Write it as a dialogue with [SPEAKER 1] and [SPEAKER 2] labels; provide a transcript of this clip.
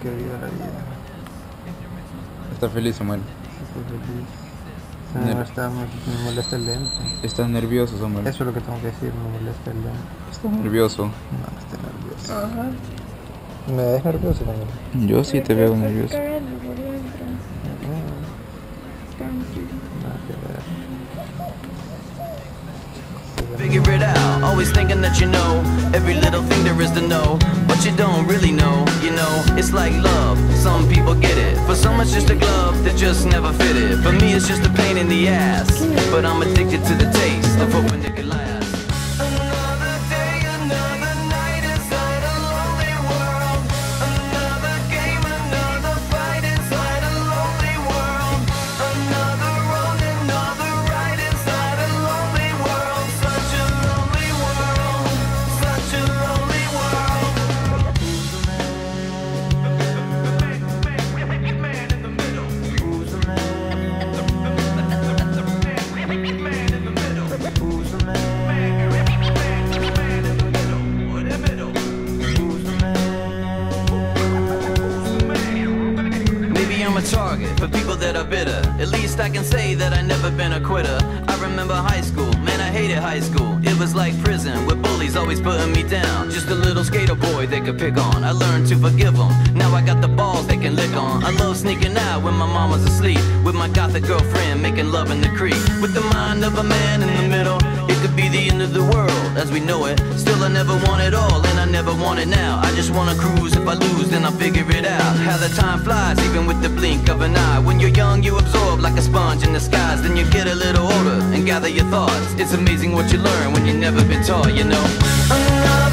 [SPEAKER 1] Que viva la vida.
[SPEAKER 2] Está feliz, Samuel.
[SPEAKER 1] Estoy feliz. Se me,
[SPEAKER 2] Ner-
[SPEAKER 1] está- me- me molesta el lente.
[SPEAKER 2] Estás nervioso, Samuel.
[SPEAKER 1] Eso es lo que tengo que decir, me molesta el lente.
[SPEAKER 2] Estás nervioso.
[SPEAKER 1] No, no estoy nervioso. ¿Me ves nervioso también?
[SPEAKER 2] Yo sí te veo nervioso.
[SPEAKER 3] Tranquilo.
[SPEAKER 1] Nada que ver.
[SPEAKER 4] Figure it out, always thinking that you know every little thing there is to know, but you don't really know. You know, it's like love. It's just a glove that just never fitted. For me, it's just a pain in the ass, but I'm addicted to the taste of hoping a target for people that are bitter. At least I can say that I never been a quitter. I remember high school, man, I hated high school. It was like prison with bullies always putting me down. Just a little skater boy they could pick on. I learned to forgive them. Now I got the balls they can lick on. I love sneaking out when my mama's asleep. With my gothic girlfriend making love in the creek. With the mind of a man in the middle. It could be the end of the world as we know it. Still, I never want it all, and I never want it now. I just wanna cruise. If I lose, then I'll figure it out. How the time flies, even with the blink of an eye. When you're young, you absorb like a sponge in the skies. Then you get a little older and gather your thoughts. It's amazing what you learn when you've never been taught, you know.